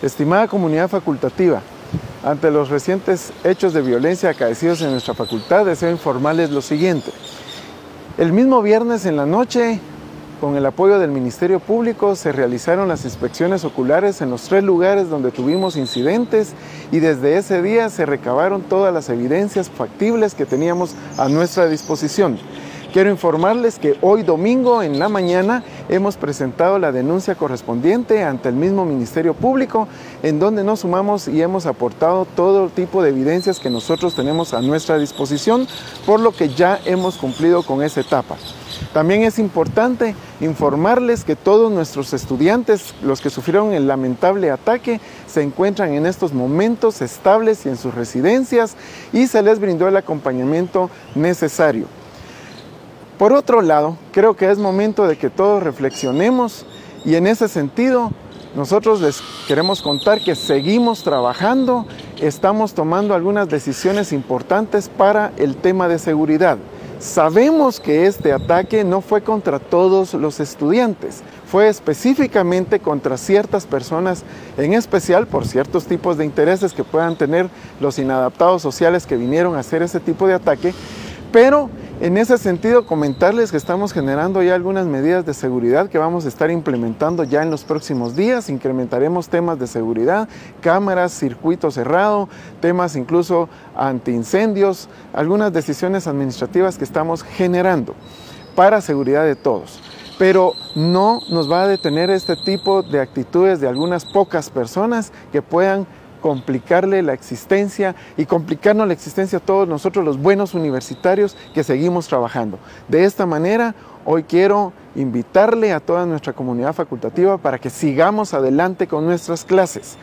Estimada comunidad facultativa, ante los recientes hechos de violencia acaecidos en nuestra facultad, deseo informarles lo siguiente. El mismo viernes en la noche, con el apoyo del Ministerio Público, se realizaron las inspecciones oculares en los tres lugares donde tuvimos incidentes y desde ese día se recabaron todas las evidencias factibles que teníamos a nuestra disposición. Quiero informarles que hoy domingo en la mañana hemos presentado la denuncia correspondiente ante el mismo Ministerio Público en donde nos sumamos y hemos aportado todo tipo de evidencias que nosotros tenemos a nuestra disposición, por lo que ya hemos cumplido con esa etapa. También es importante informarles que todos nuestros estudiantes, los que sufrieron el lamentable ataque, se encuentran en estos momentos estables y en sus residencias y se les brindó el acompañamiento necesario. Por otro lado, creo que es momento de que todos reflexionemos y en ese sentido nosotros les queremos contar que seguimos trabajando, estamos tomando algunas decisiones importantes para el tema de seguridad. Sabemos que este ataque no fue contra todos los estudiantes, fue específicamente contra ciertas personas, en especial por ciertos tipos de intereses que puedan tener los inadaptados sociales que vinieron a hacer ese tipo de ataque, pero en ese sentido, comentarles que estamos generando ya algunas medidas de seguridad que vamos a estar implementando ya en los próximos días. Incrementaremos temas de seguridad, cámaras, circuito cerrado, temas incluso antiincendios, algunas decisiones administrativas que estamos generando para seguridad de todos. Pero no nos va a detener este tipo de actitudes de algunas pocas personas que puedan complicarle la existencia y complicarnos la existencia a todos nosotros los buenos universitarios que seguimos trabajando. De esta manera, hoy quiero invitarle a toda nuestra comunidad facultativa para que sigamos adelante con nuestras clases.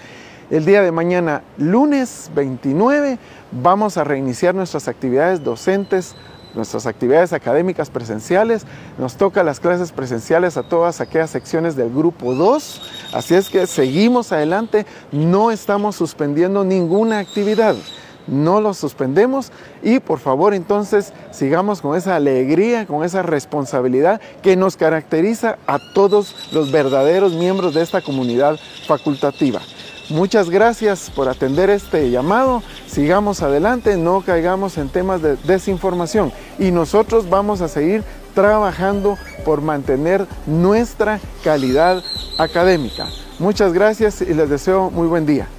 El día de mañana, lunes 29, vamos a reiniciar nuestras actividades docentes nuestras actividades académicas presenciales. Nos toca las clases presenciales a todas aquellas secciones del grupo 2. Así es que seguimos adelante, no estamos suspendiendo ninguna actividad. No lo suspendemos y por favor entonces sigamos con esa alegría, con esa responsabilidad que nos caracteriza a todos los verdaderos miembros de esta comunidad facultativa. Muchas gracias por atender este llamado. Sigamos adelante, no caigamos en temas de desinformación y nosotros vamos a seguir trabajando por mantener nuestra calidad académica. Muchas gracias y les deseo muy buen día.